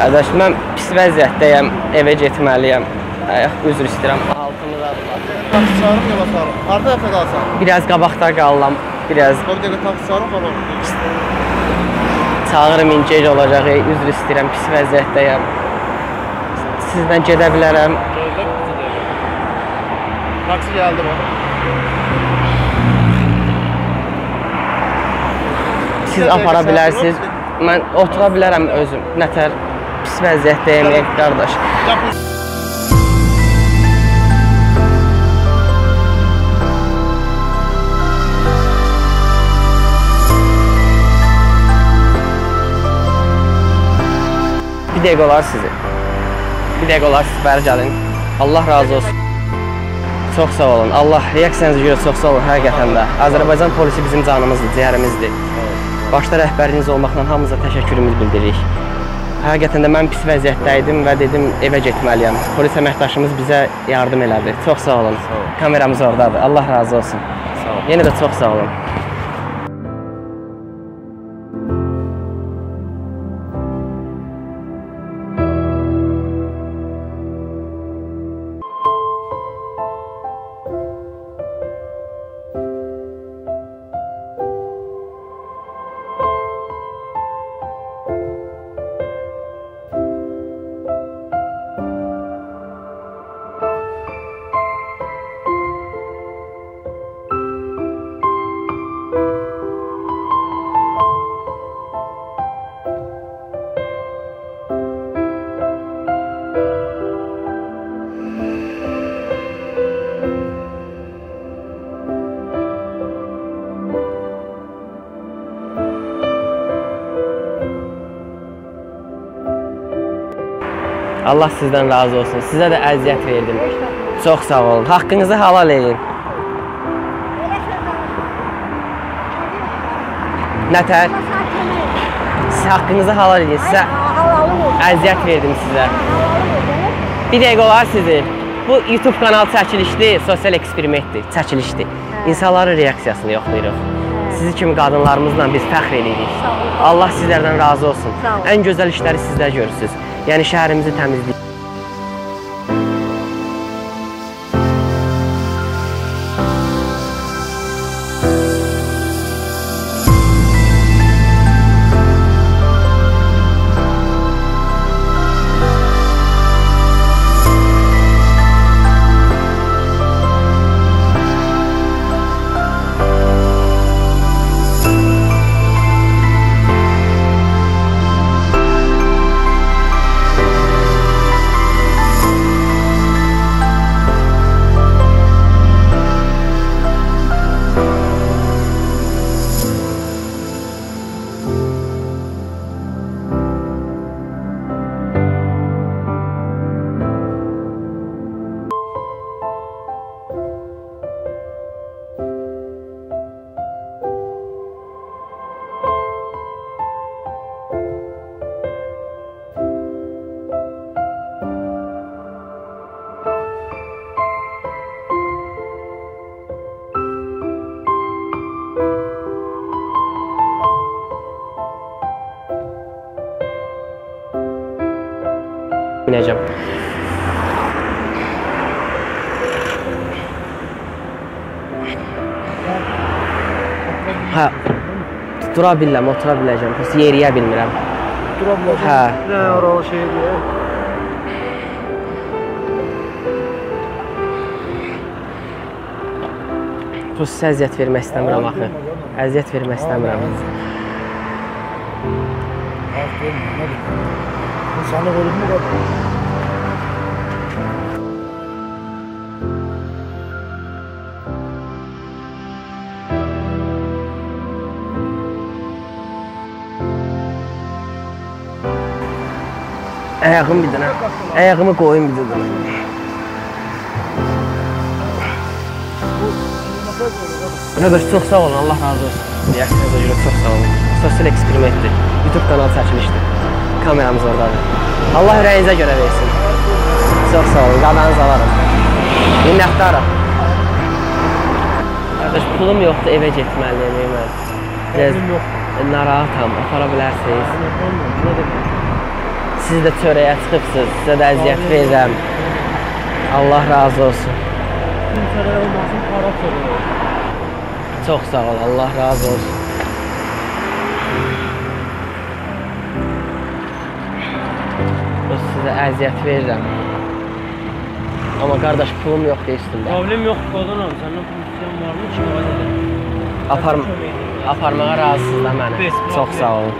Qardaş, mən pis vəziyyətdəyəm, evə getməliyəm. Ayaq üzr istəyirəm. Altımdadır. Taksi çağırım yola salım. Harda yata qalsan? Biraz qabaqda qalıram. Biraz Bir dəqiqə taksi çağırım falan. çağırım incək olacaq. Üzr istəyirəm, pis vəziyyətdəyəm. Sizlə gedə bilərəm. Gözlə bizi dəqiqə. Taksi gəldi bak. Siz apara bilərsiniz. Mən otura bilərəm özüm. Nətər pis vəziyyətdəyəm, ey qardaş. Yapış. Bir dəqiqə olar sizi. Bir dəqiqə olar siz bəri gəlin. Allah razı olsun. Çox sağ olun. Allah reaksiyanıza görə çox sağ olun həqiqətən də. Azərbaycan polisi bizim canımızdır, ciyərimizdir. Başda rəhbəriniz olmaqla hamınıza təşəkkürümüz bildiririk. Həqiqətən də mən pis vəziyyətdə idim və dedim evə getməliyəm. Polis əməkdaşımız bizə yardım elədi. Çox sağ olun. Sağ ol. Kameramız ordadır. Allah razı olsun. Sağ ol. Yenə də çox sağ olun. Allah sizdən razı olsun. Sizə də əziyyət verdim. Çox sağ olun. Haqqınızı halal edin. Nətər? Siz haqqınızı halal edin. Sizə əziyyət verdim sizə. Bir dəqiqə olar sizi. Bu YouTube kanal çəkilişdir, sosial eksperimentdir, çəkilişdir. İnsanların reaksiyasını yoxlayırıq. Sizi kimi qadınlarımızla biz fəxr edirik. Allah sizlərdən razı olsun. Ən gözəl işləri sizlər görürsüz. yani şehrimizi temizledi Binəcəm. Hə. Dura bilmirəm, otura biləcəm. Prosta yeriyə bilmirəm. Dura bilərsən. Hə. Nə oralı şeydir? Prosta sizə əziyyət vermək istəmirəm axı. Əziyyət vermək istəmirəm. İnsanı verir mi kadar? Ayağım bir dənə. Ayağımı qoyun bir dənə. Qardaş çox sağ olun, Allah razı olsun. Reaksiyanıza görə çox sağ olun. Sosial eksperimentdir. YouTube kanalı çəkilişdir. Kameramız oradadır. Allah ürəyinizə görə versin. Çox sağ olun, qadanızı alaram. Minnətdaram. Qardaş pulum yoxdur, evə getməliyəm mən. Pulum yox. narahatam, apara bilərsiniz. siz də çörəyə çıxıbsınız. Sizə də əziyyət verirəm. Allah razı olsun. Kimsələr olmasın, para soruyor. Çox sağ ol. Allah razı olsun. Sizə əziyyət verirəm. Amma qardaş pulum yoxdur üstümdə. Problem yok Kozanam. Senden pozisyon var mı? Çıkmaz edelim. Aparm aparmağa razısınız da məni. Çox sağ olun. Var.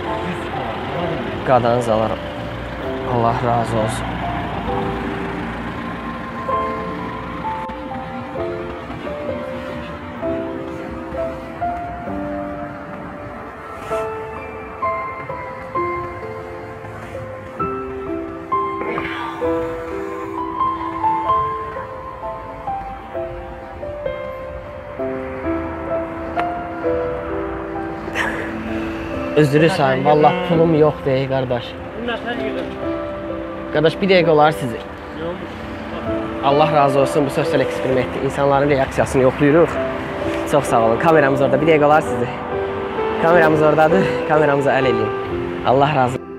Qadanız alaram. Allah razı olsun. Üzrü sayın. Vallahi pulum yoxdur ey qardaş. Bunlar sen yürü. Qardaş bir dəqiqə olar sizi. Ne olmuş? Allah razı olsun bu sosial eksperimentdə insanların reaksiyasını yoxlayırıq. Çox sağ olun. Kameramız orada. Bir dəqiqə olar sizi. Kameramız oradadır. Kameramıza əl eləyin. Allah razı olsun.